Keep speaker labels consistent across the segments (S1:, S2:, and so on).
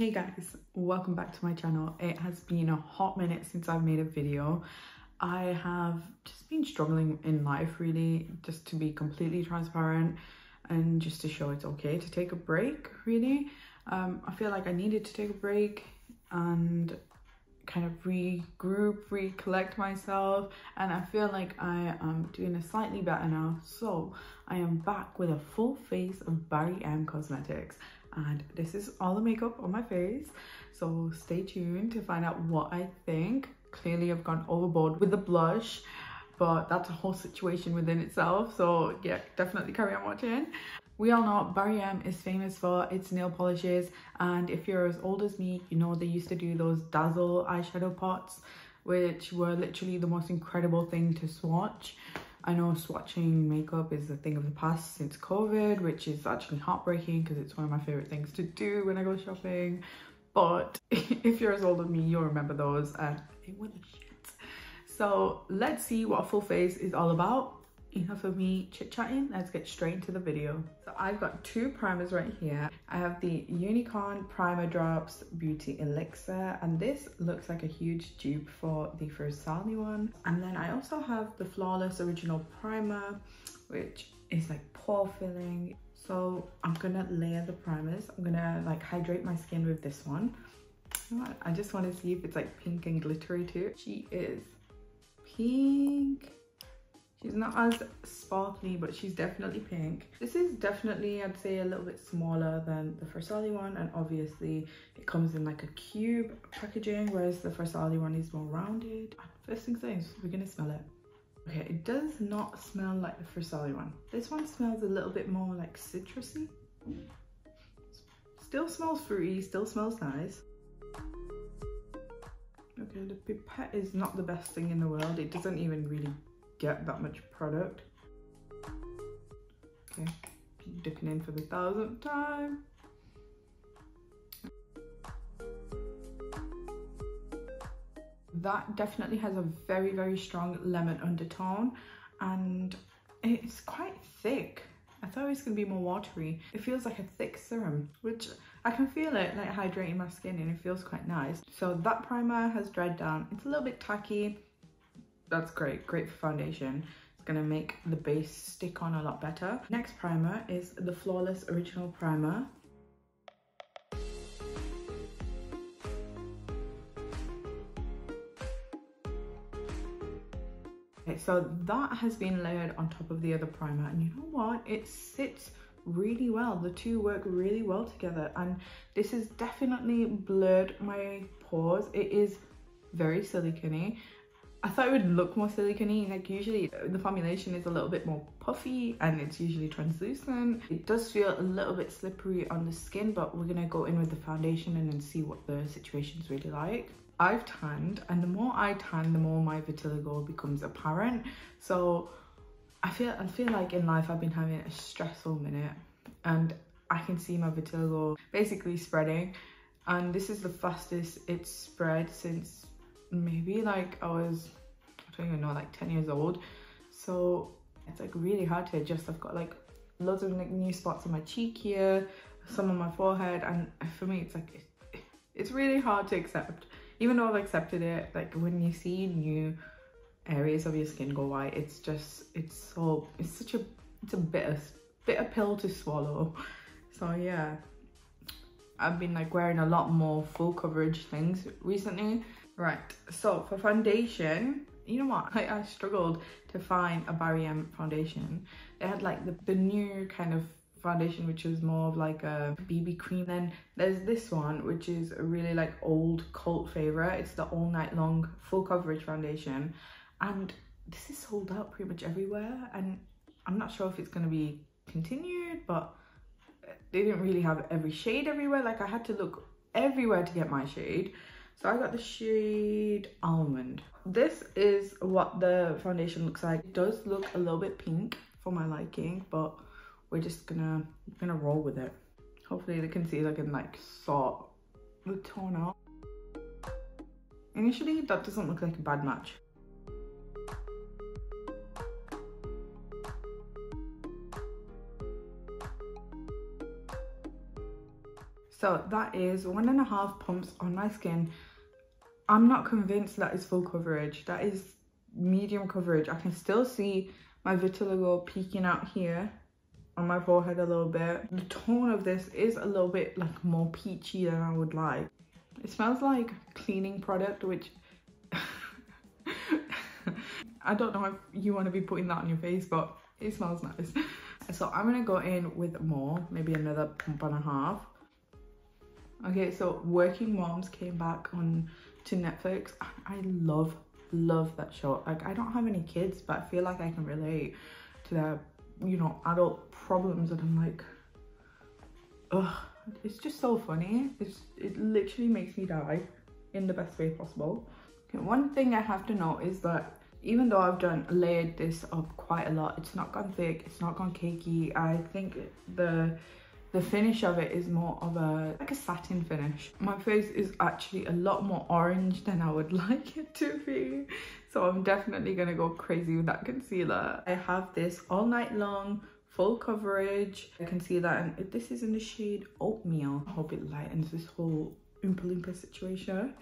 S1: Hey guys, welcome back to my channel. It has been a hot minute since I've made a video. I have just been struggling in life really, just to be completely transparent and just to show it's okay to take a break really. Um, I feel like I needed to take a break and kind of regroup, recollect myself and I feel like I am doing a slightly better now. So I am back with a full face of Barry M Cosmetics and this is all the makeup on my face. So stay tuned to find out what I think. Clearly I've gone overboard with the blush but that's a whole situation within itself. So yeah, definitely carry on watching. We all know Barry M is famous for its nail polishes and if you're as old as me, you know they used to do those Dazzle eyeshadow pots which were literally the most incredible thing to swatch. I know swatching makeup is a thing of the past since COVID, which is actually heartbreaking because it's one of my favorite things to do when I go shopping. But if you're as old as me, you'll remember those and they were the shit. So let's see what a full face is all about enough of me chit-chatting. Let's get straight into the video. So i've got two primers right here. I have the unicorn primer drops beauty elixir and this looks like a huge dupe for the Versali one. And then i also have the flawless original primer which is like pore filling. So i'm gonna layer the primers. I'm gonna like hydrate my skin with this one. I just want to see if it's like pink and glittery too. She is pink She's not as sparkly, but she's definitely pink. This is definitely, I'd say, a little bit smaller than the Versali one. And obviously, it comes in like a cube packaging, whereas the Versali one is more rounded. First things first, we're gonna smell it. Okay, it does not smell like the Versali one. This one smells a little bit more like citrusy. Still smells fruity, still smells nice. Okay, the pipette is not the best thing in the world. It doesn't even really get that much product. Okay, dipping in for the thousandth time. That definitely has a very, very strong lemon undertone and it's quite thick. I thought it was going to be more watery. It feels like a thick serum, which I can feel it like hydrating my skin and it feels quite nice. So that primer has dried down. It's a little bit tacky that's great, great for foundation. It's gonna make the base stick on a lot better. Next primer is the Flawless Original Primer. Okay, so that has been layered on top of the other primer and you know what? It sits really well. The two work really well together and this has definitely blurred my pores. It is very silicony I thought it would look more silicone like usually uh, the formulation is a little bit more puffy and it's usually translucent. It does feel a little bit slippery on the skin but we're gonna go in with the foundation and then see what the situation's really like. I've tanned and the more I tan the more my vitiligo becomes apparent so I feel I feel like in life I've been having a stressful minute and I can see my vitiligo basically spreading and this is the fastest it's spread since maybe like I was, I don't even know, like 10 years old. So it's like really hard to adjust. I've got like loads of like new spots on my cheek here, some on my forehead. And for me, it's like, it, it's really hard to accept. Even though I've accepted it, like when you see new areas of your skin go white, it's just, it's so, it's such a, it's a bitter, bitter pill to swallow. So yeah, I've been like wearing a lot more full coverage things recently Right, so for foundation, you know what, I, struggled to find a Barry M foundation. They had like the, the new kind of foundation which was more of like a BB cream. Then there's this one which is a really like old cult favorite. It's the all night long full coverage foundation and this is sold out pretty much everywhere and I'm not sure if it's going to be continued but they didn't really have every shade everywhere. Like I had to look everywhere to get my shade. So I got the shade Almond. This is what the foundation looks like. It does look a little bit pink for my liking, but we're just gonna gonna roll with it. Hopefully the concealer can like sort the tone out. Initially, that doesn't look like a bad match. So that is one and a half pumps on my skin. I'm not convinced that is full coverage. That is medium coverage. I can still see my vitiligo peeking out here on my forehead a little bit. The tone of this is a little bit like more peachy than I would like. It smells like cleaning product, which I don't know if you want to be putting that on your face, but it smells nice. So I'm gonna go in with more, maybe another pump and a half. Okay, so Working Moms came back on to Netflix. I love, love that show. Like I don't have any kids, but I feel like I can relate to their, you know, adult problems and I'm like, ugh, it's just so funny. It's, it literally makes me die in the best way possible. Okay, one thing I have to note is that even though I've done layered this up quite a lot, it's not gone thick, it's not gone cakey. I think the the finish of it is more of a like a satin finish. My face is actually a lot more orange than i would like it to be. So i'm definitely gonna go crazy with that concealer. I have this all night long full coverage. Concealer and this is in the shade oatmeal. I hope it lightens this whole oompa loompa situation.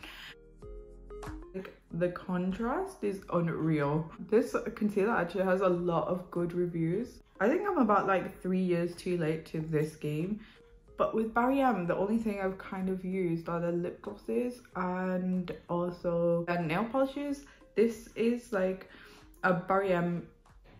S1: Like the contrast is unreal. This concealer actually has a lot of good reviews I think I'm about like three years too late to this game. But with Barry M, the only thing I've kind of used are the lip glosses and also nail polishes. This is like a Barry M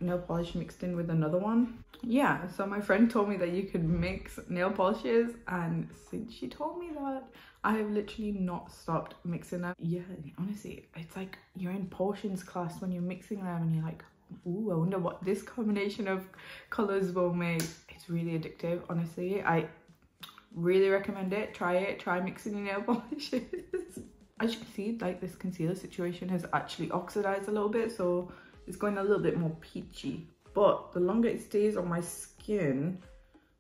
S1: nail polish mixed in with another one. Yeah, so my friend told me that you could mix nail polishes and since she told me that, I have literally not stopped mixing them. Yeah, honestly, it's like you're in potions class when you're mixing them and you're like, Ooh, I wonder what this combination of colors will make. It's really addictive, honestly. I really recommend it. Try it. Try mixing your nail polishes. As you can see, like this concealer situation has actually oxidized a little bit, so it's going a little bit more peachy. But the longer it stays on my skin,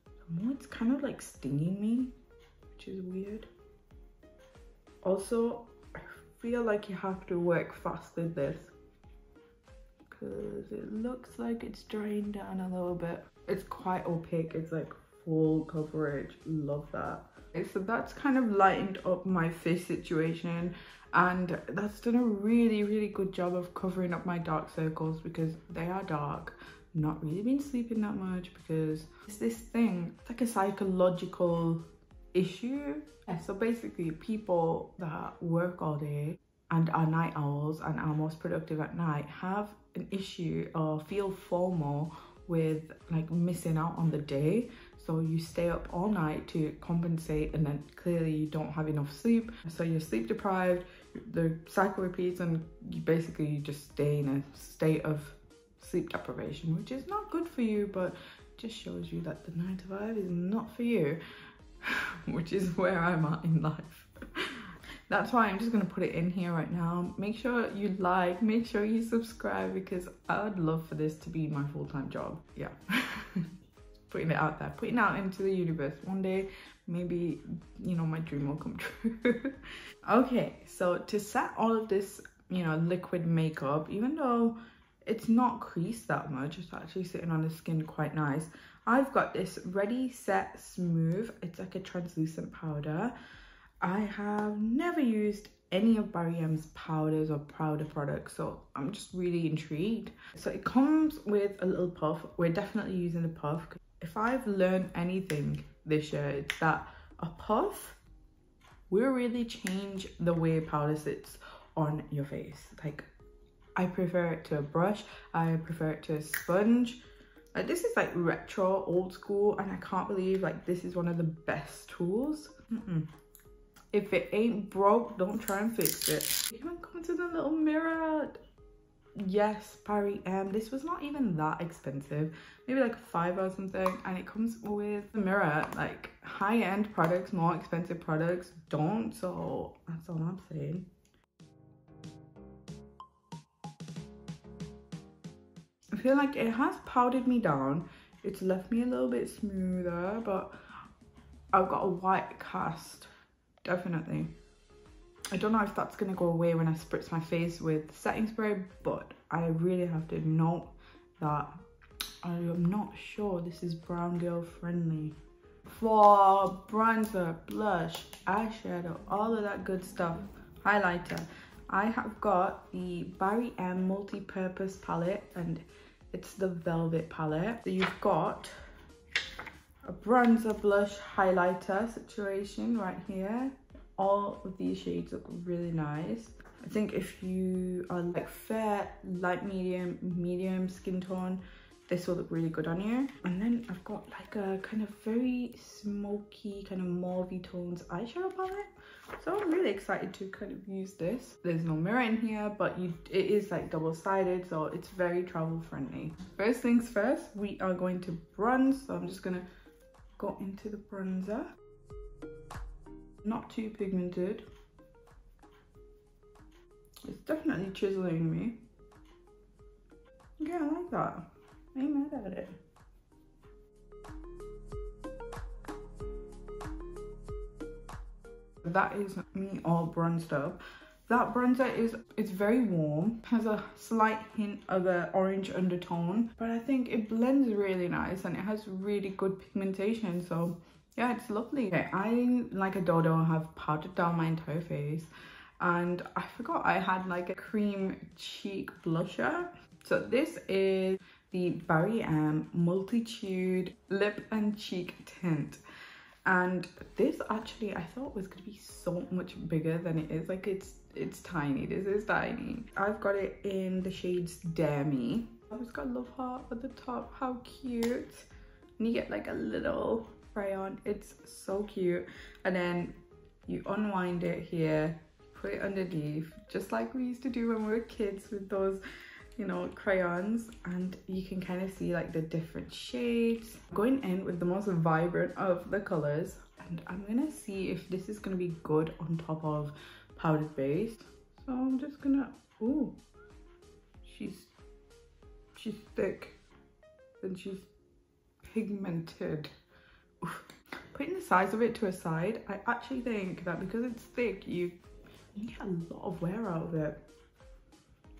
S1: the more it's kind of like stinging me, which is weird. Also, I feel like you have to work fast with this because it looks like it's drained down a little bit. It's quite opaque, it's like full coverage, love that. Okay, so that's kind of lightened up my face situation and that's done a really, really good job of covering up my dark circles because they are dark. Not really been sleeping that much because it's this thing, it's like a psychological issue. Yeah, so basically people that work all day and are night owls and are most productive at night have an issue or feel FOMO with like missing out on the day. So you stay up all night to compensate and then clearly you don't have enough sleep. So you're sleep deprived the cycle repeats and you basically just stay in a state of sleep deprivation which is not good for you but just shows you that the 9 to 5 is not for you which is where I'm at in life that's why I'm just gonna put it in here right now. Make sure you like, make sure you subscribe because I would love for this to be my full-time job. Yeah. putting it out there, putting it out into the universe. One day, maybe, you know, my dream will come true. okay, so to set all of this, you know, liquid makeup, even though it's not creased that much, it's actually sitting on the skin quite nice. I've got this Ready Set Smooth. It's like a translucent powder. I have never used any of Barry M's powders or powder products so I'm just really intrigued. So it comes with a little puff. We're definitely using the puff. If I've learned anything this year it's that a puff will really change the way powder sits on your face. Like I prefer it to a brush, I prefer it to a sponge. Like this is like retro, old school and I can't believe like this is one of the best tools. Mm -mm. If it ain't broke, don't try and fix it. Even comes with a little mirror. Yes, Barry M. This was not even that expensive. Maybe like five or something. And it comes with a mirror. Like high-end products, more expensive products don't. So that's all I'm saying. I feel like it has powdered me down. It's left me a little bit smoother, but I've got a white cast definitely. I don't know if that's going to go away when I spritz my face with setting spray, but I really have to note that I am not sure this is brown girl friendly. for bronzer, blush, eyeshadow, all of that good stuff, highlighter, I have got the Barry M multi-purpose palette and it's the Velvet palette. So you've got a bronzer, blush, highlighter situation right here. All of these shades look really nice. I think if you are like fair, light medium, medium skin tone, this will look really good on you. And then I've got like a kind of very smoky, kind of mauvey tones eyeshadow palette. So I'm really excited to kind of use this. There's no mirror in here, but you, it is like double-sided, so it's very travel friendly. First things first, we are going to bronze. So I'm just gonna go into the bronzer. Not too pigmented. It's definitely chiseling me. Yeah, I like that. I ain't mad at it. That is me all bronzed up. That bronzer is, it's very warm, has a slight hint of an orange undertone, but I think it blends really nice and it has really good pigmentation. So yeah, it's lovely. Okay, I, like a dodo, have powdered down my entire face and I forgot I had like a cream cheek blusher. So this is the Barry M Multitude Lip and Cheek Tint. And this actually I thought was gonna be so much bigger than it is. Like it's it's tiny, this is tiny. I've got it in the shades Dare Me. It's got love heart at the top, how cute. And you get like a little crayon, it's so cute. And then you unwind it here put it underneath just like we used to do when we were kids with those you know crayons. And you can kind of see like the different shades. Going in with the most vibrant of the colors. And i'm gonna see if this is gonna be good on top of powdered base so i'm just gonna oh she's she's thick and she's pigmented. Putting the size of it to a side i actually think that because it's thick you you get a lot of wear out of it.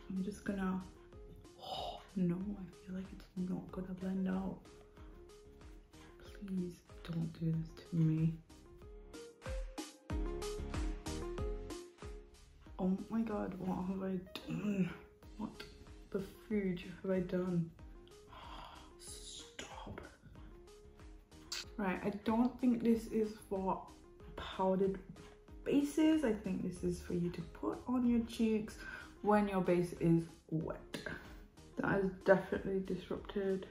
S1: I'm just gonna, oh no, I feel like it's not gonna blend out. Please don't do this to me. Oh my God, what have I done? What the food have I done? Right, I don't think this is for powdered bases. I think this is for you to put on your cheeks when your base is wet. That has definitely disrupted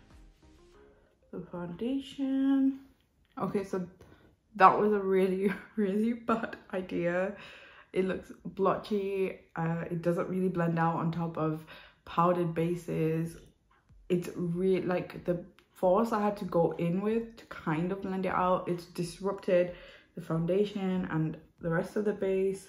S1: the foundation. Okay, so that was a really, really bad idea. It looks blotchy. Uh, it doesn't really blend out on top of powdered bases. It's really like the force I had to go in with to kind of blend it out. It's disrupted the foundation and the rest of the base.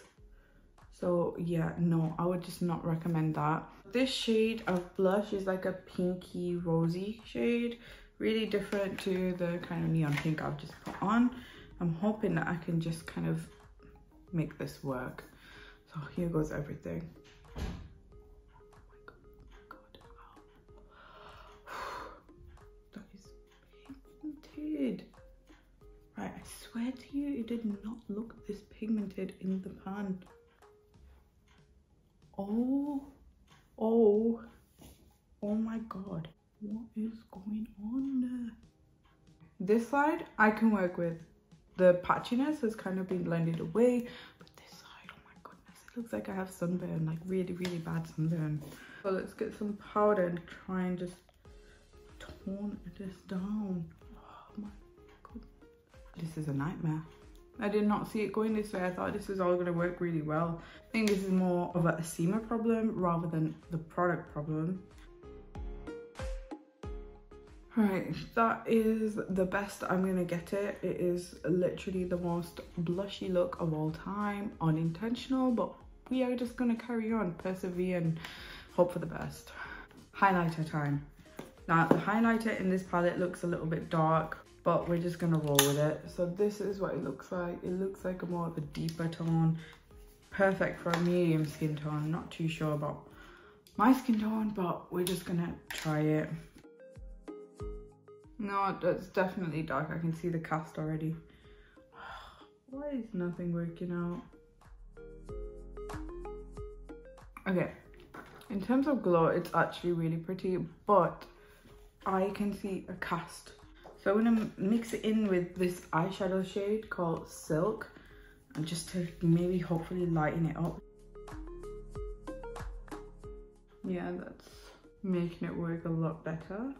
S1: So yeah no i would just not recommend that. This shade of blush is like a pinky rosy shade really different to the kind of neon pink i've just put on. I'm hoping that i can just kind of make this work. So here goes everything pigmented right i swear to you it did not look this pigmented in the pan. Oh oh oh my god. What is going on this side i can work with. The patchiness has kind of been blended away but this side oh my goodness it looks like i have sunburn like really really bad sunburn. So let's get some powder and try and just tone this down this is a nightmare. I did not see it going this way. I thought this was all going to work really well. I think this is more of a Aseema problem rather than the product problem. Right, that is the best I'm going to get it. It is literally the most blushy look of all time. Unintentional, but we are just going to carry on, persevere and hope for the best. Highlighter time. Now, the highlighter in this palette looks a little bit dark but we're just gonna roll with it so this is what it looks like it looks like a more of a deeper tone perfect for a medium skin tone not too sure about my skin tone but we're just gonna try it No, it's definitely dark. I can see the cast already. Why is nothing working out? Okay, in terms of glow, it's actually really pretty, but I can see a cast. So I'm gonna mix it in with this eyeshadow shade called Silk, and just to maybe hopefully lighten it up. Yeah, that's making it work a lot better.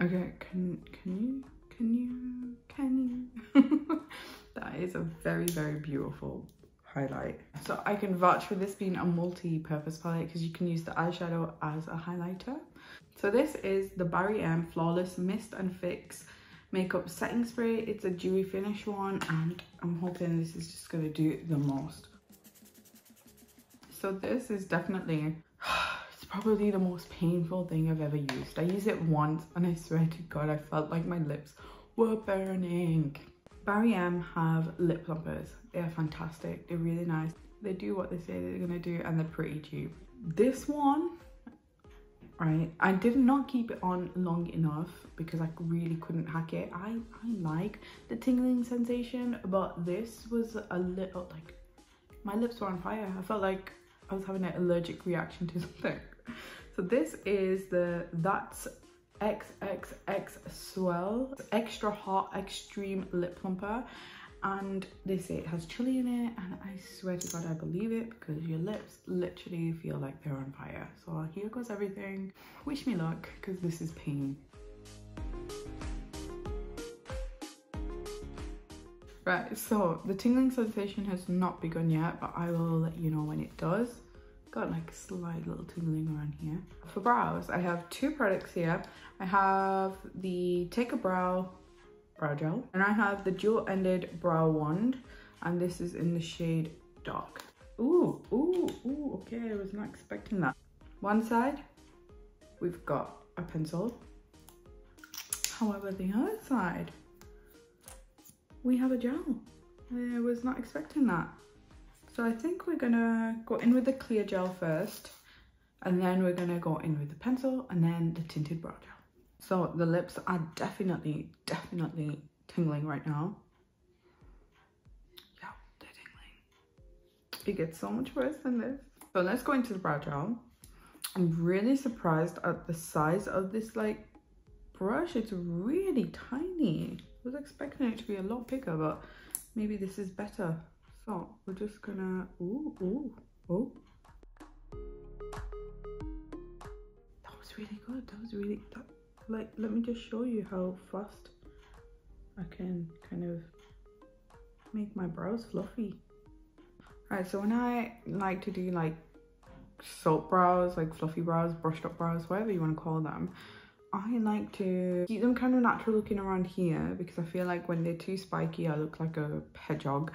S1: Okay, can can you can you can you? that is a very very beautiful highlight. So I can vouch for this being a multi-purpose palette because you can use the eyeshadow as a highlighter. So this is the Barry M Flawless Mist and Fix Makeup Setting Spray. It's a dewy finish one and I'm hoping this is just going to do the most. So this is definitely, it's probably the most painful thing I've ever used. I used it once and I swear to God, I felt like my lips were burning. Barry M have lip plumpers. They're fantastic. They're really nice. They do what they say they're gonna do and they're pretty cheap. This one, right, I did not keep it on long enough because I really couldn't hack it. I, I like the tingling sensation, but this was a little, like, my lips were on fire. I felt like I was having an allergic reaction to something. So this is the That's XXXL Swell Extra Hot Extreme Lip Plumper and they say it has chili in it and I swear to God I believe it because your lips literally feel like they're on fire. So here goes everything. Wish me luck because this is pain. Right, so the tingling sensation has not begun yet, but I will let you know when it does got like a slight little tingling around here. For brows, I have two products here. I have the Take a Brow Brow Gel and I have the Dual Ended Brow Wand and this is in the shade Dark. Ooh, ooh, ooh, okay, I was not expecting that. One side, we've got a pencil. However, the other side, we have a gel. I was not expecting that. So I think we're gonna go in with the clear gel first and then we're gonna go in with the pencil and then the tinted brow gel. So the lips are definitely, definitely tingling right now. Yeah, they're tingling. It gets so much worse than this. So let's go into the brow gel. I'm really surprised at the size of this like brush. It's really tiny. I was expecting it to be a lot bigger, but maybe this is better. So we're just gonna, ooh, ooh, oh. That was really good. That was really, that, like, let me just show you how fast I can kind of make my brows fluffy. Alright, so when I like to do like soap brows, like fluffy brows, brushed up brows, whatever you want to call them, I like to keep them kind of natural looking around here because I feel like when they're too spiky, I look like a hedgehog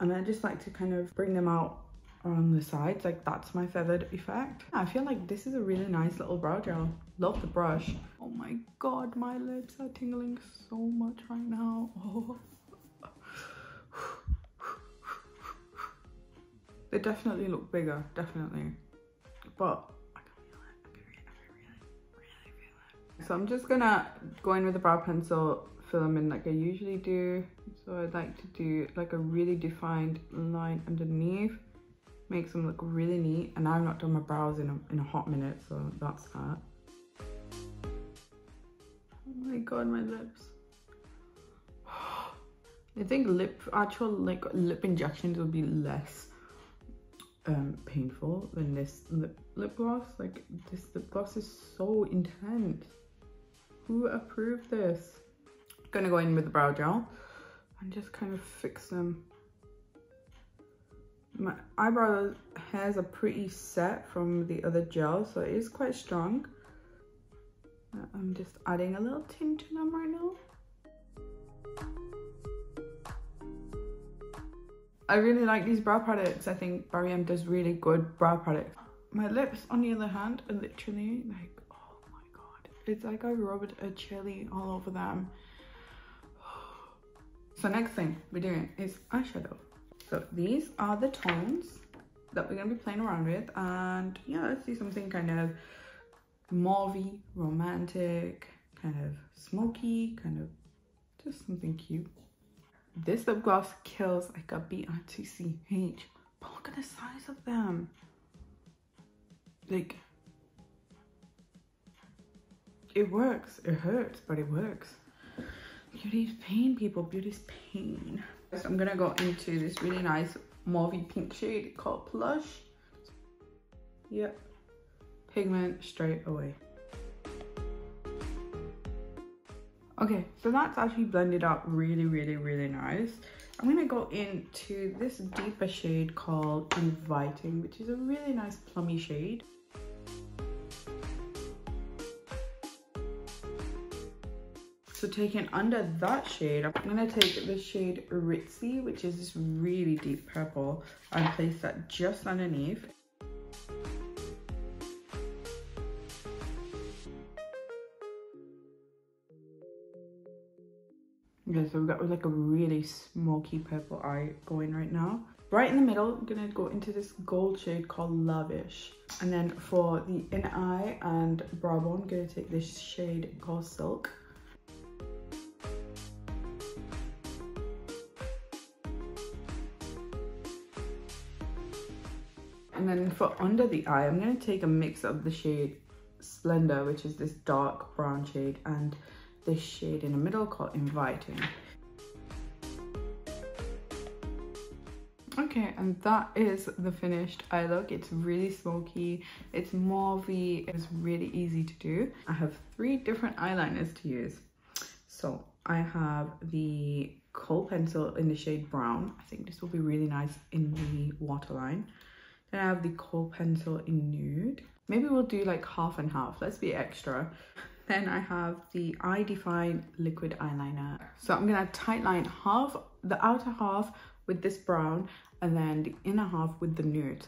S1: and I just like to kind of bring them out on the sides like that's my feathered effect i feel like this is a really nice little brow gel love the brush oh my god my lips are tingling so much right now oh. they definitely look bigger definitely but I can feel it. I can really, really, really feel it. So I'm just gonna go in with a brow pencil fill them in like I usually do. So I'd like to do like a really defined line underneath. Makes them look really neat. And I've not done my brows in a, in a hot minute, so that's that. Oh my god, my lips. I think lip, actual like lip injections would be less um, painful than this lip, lip gloss. Like this lip gloss is so intense. Who approved this? gonna go in with the brow gel and just kind of fix them. My eyebrow hairs are pretty set from the other gel, so it is quite strong. Uh, I'm just adding a little tint to them right now. I really like these brow products. I think Barry M does really good brow products. My lips, on the other hand, are literally like, oh my god. It's like I rubbed a chili all over them. So next thing we're doing is eyeshadow. So these are the tones that we're gonna be playing around with and yeah, let's do something kind of mauvey, romantic, kind of smoky, kind of just something cute. This lip gloss kills like a B on CCH. But look at the size of them. Like, it works. It hurts, but it works. Beauty's pain, people. Beauty's pain. So I'm gonna go into this really nice mauvey pink shade called Plush. Yep. Pigment straight away. Okay, so that's actually blended up really, really, really nice. I'm gonna go into this deeper shade called Inviting, which is a really nice plummy shade. So taking under that shade, I'm gonna take the shade Ritzy, which is this really deep purple, and place that just underneath. Okay, so we've got like a really smoky purple eye going right now. Right in the middle, I'm gonna go into this gold shade called Lavish. And then for the inner eye and brow bone, I'm gonna take this shade called Silk. And then for under the eye, I'm going to take a mix of the shade Splendor, which is this dark brown shade, and this shade in the middle called Inviting. Okay, and that is the finished eye look. It's really smoky, it's mauvey, it's really easy to do. I have three different eyeliners to use. So I have the kohl pencil in the shade brown. I think this will be really nice in the waterline. Then I have the kohl pencil in nude. Maybe we'll do like half and half. Let's be extra. Then I have the Eye Define liquid eyeliner. So I'm gonna tightline half, the outer half with this brown and then the inner half with the nude.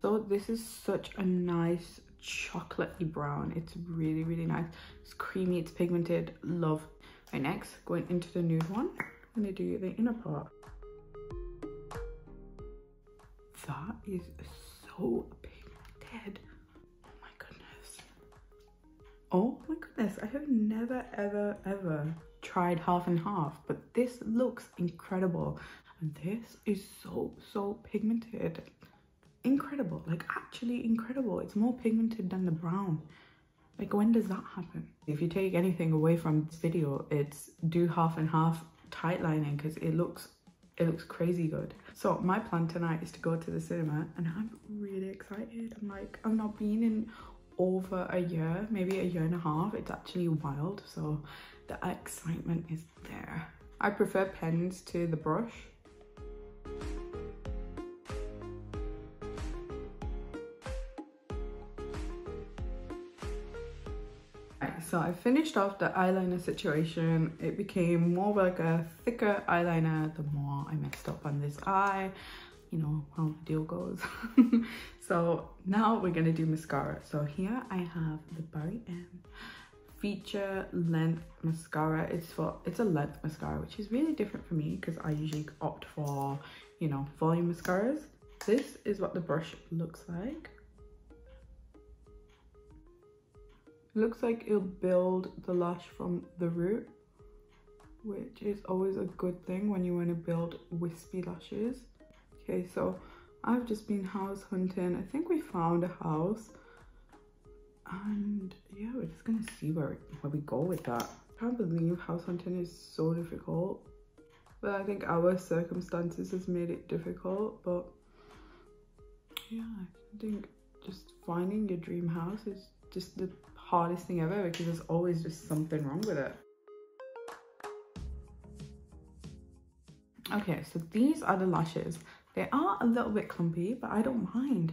S1: So this is such a nice chocolatey brown. It's really, really nice. It's creamy, it's pigmented, love. Right, next, going into the nude one, I'm gonna do the inner part. That is so pigmented. Oh my goodness. Oh my goodness. I have never, ever, ever tried half and half, but this looks incredible. And this is so, so pigmented. Incredible, like actually incredible. It's more pigmented than the brown. Like when does that happen? If you take anything away from this video, it's do half and half tight lining because it looks it looks crazy good. So my plan tonight is to go to the cinema and I'm really excited. I'm like, I've not been in over a year, maybe a year and a half. It's actually wild. So the excitement is there. I prefer pens to the brush I finished off the eyeliner situation. It became more like a thicker eyeliner the more I messed up on this eye. You know how the deal goes. so now we're gonna do mascara. So here I have the Barry M feature length mascara. It's for it's a length mascara, which is really different for me because I usually opt for, you know, volume mascaras. This is what the brush looks like. Looks like it'll build the lash from the root which is always a good thing when you want to build wispy lashes okay so I've just been house hunting. I think we found a house. And yeah we're just gonna see where, where we go with that. I can't believe house hunting is so difficult. But I think our circumstances has made it difficult but yeah I think just finding your dream house is just the hardest thing ever because there's always just something wrong with it. Okay, so these are the lashes. They are a little bit clumpy, but I don't mind.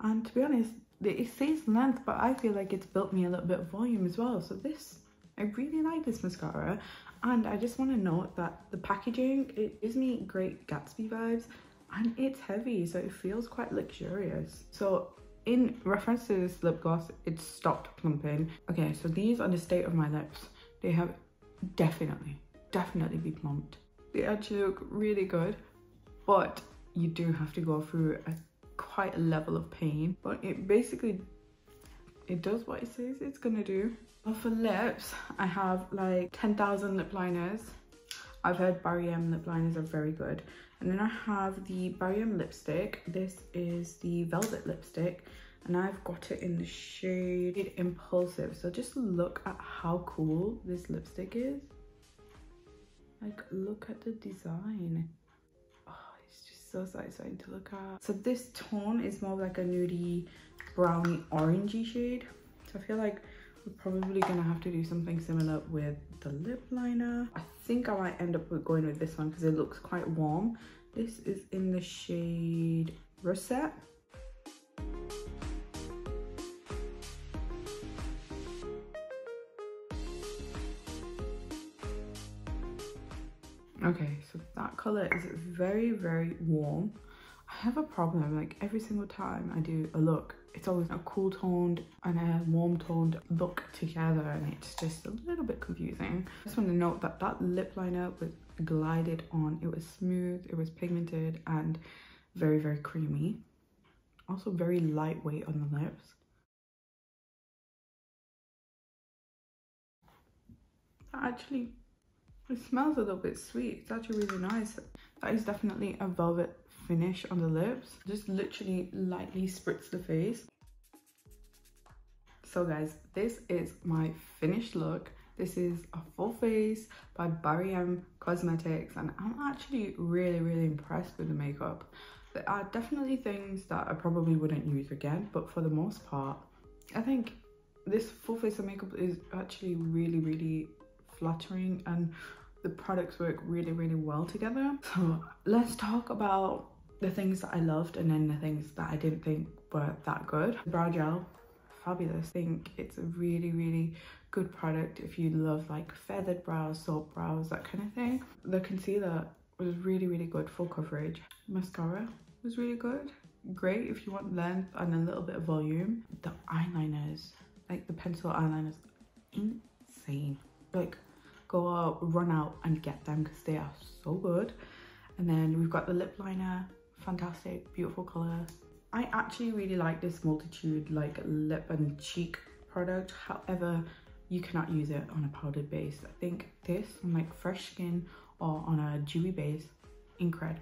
S1: And to be honest, it says length, but I feel like it's built me a little bit of volume as well. So this, I really like this mascara. And I just want to note that the packaging, it gives me great Gatsby vibes and it's heavy, so it feels quite luxurious. So in reference to this lip gloss, it stopped plumping. Okay, so these are the state of my lips. They have definitely, definitely be plumped. They actually look really good, but you do have to go through a quite a level of pain. But it basically it does what it says it's gonna do. Well, for lips, I have like 10,000 lip liners. I've heard Barry M lip liners are very good. And then I have the Barry M lipstick. This is the Velvet lipstick and I've got it in the shade Impulsive. So just look at how cool this lipstick is. Like, look at the design. Oh, it's just so satisfying to look at. So this tone is more like a nudie, browny, orangey shade. So I feel like we're probably gonna have to do something similar with the lip liner. I think I might end up going with this one because it looks quite warm. This is in the shade Rosette. Okay, so that color is very, very warm. I have a problem, like every single time I do a look, it's always a cool toned and a warm toned look together and it's just a little bit confusing. I just want to note that that lip liner was glided on. It was smooth, it was pigmented and very, very creamy. Also very lightweight on the lips. Actually it smells a little bit sweet. It's actually really nice. That is definitely a velvet finish on the lips. Just literally lightly spritz the face. So guys, this is my finished look. This is a full face by Barry M Cosmetics and I'm actually really, really impressed with the makeup. There are definitely things that I probably wouldn't use again, but for the most part, I think this full face of makeup is actually really, really flattering and the products work really, really well together. So let's talk about the things that I loved and then the things that I didn't think were that good. Brow gel, fabulous. I think it's a really, really good product if you love like feathered brows, soap brows, that kind of thing. The concealer was really, really good, full coverage. Mascara was really good. Great if you want length and a little bit of volume. The eyeliners, like the pencil eyeliners, insane. Like go out, run out and get them because they are so good. And then we've got the lip liner, fantastic, beautiful colour. I actually really like this Multitude like lip and cheek product. However, you cannot use it on a powdered base. I think this on like fresh skin or on a dewy base, incred.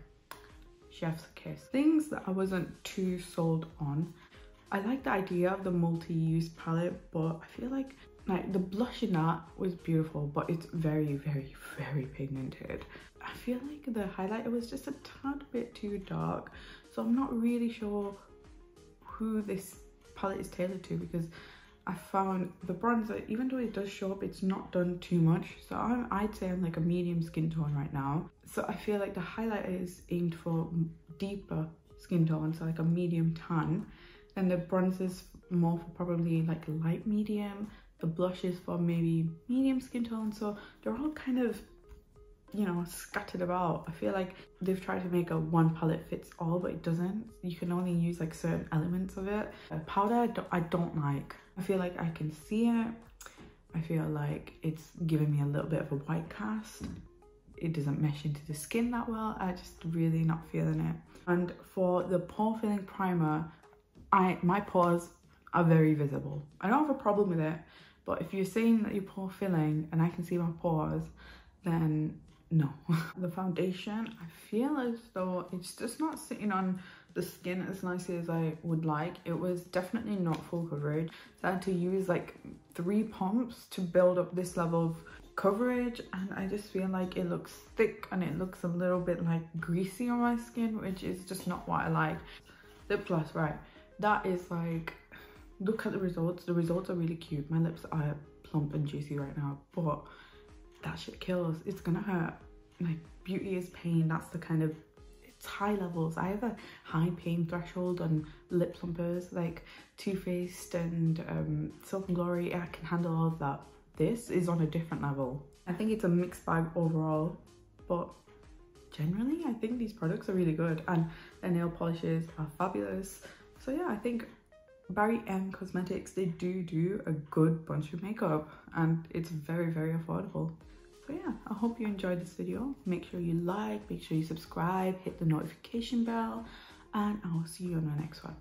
S1: Chef's kiss. Things that I wasn't too sold on. I like the idea of the multi-use palette, but I feel like like the blush in that was beautiful but it's very very very pigmented. I feel like the highlighter was just a tad bit too dark so i'm not really sure who this palette is tailored to because i found the bronzer even though it does show up it's not done too much. So I'm, i'd say i'm like a medium skin tone right now. So i feel like the highlighter is aimed for deeper skin tone so like a medium tan. And the bronzer's more for probably like light medium the blushes for maybe medium skin tone so they're all kind of you know scattered about. I feel like they've tried to make a one palette fits all but it doesn't. You can only use like certain elements of it. A powder I don't, like. I feel like i can see it. I feel like it's giving me a little bit of a white cast. It doesn't mesh into the skin that well. I just really not feeling it. And for the pore filling primer i my pores are very visible. I don't have a problem with it but if you're saying that your pore filling and I can see my pores, then no. the foundation, I feel as though it's just not sitting on the skin as nicely as I would like. It was definitely not full coverage. So I had to use like three pumps to build up this level of coverage and I just feel like it looks thick and it looks a little bit like greasy on my skin which is just not what I like. Lip gloss, right. That is like look at the results. The results are really cute. My lips are plump and juicy right now, but that shit kills. It's gonna hurt. Like beauty is pain. That's the kind of it's high levels. I have a high pain threshold on lip plumpers like Too Faced and um, Soap and Glory. I can handle all of that. This is on a different level. I think it's a mixed bag overall, but generally I think these products are really good and the nail polishes are fabulous. So yeah, I think Barry M Cosmetics, they do do a good bunch of makeup and it's very, very affordable. So yeah, I hope you enjoyed this video. Make sure you like, make sure you subscribe, hit the notification bell, and I will see you on the next one.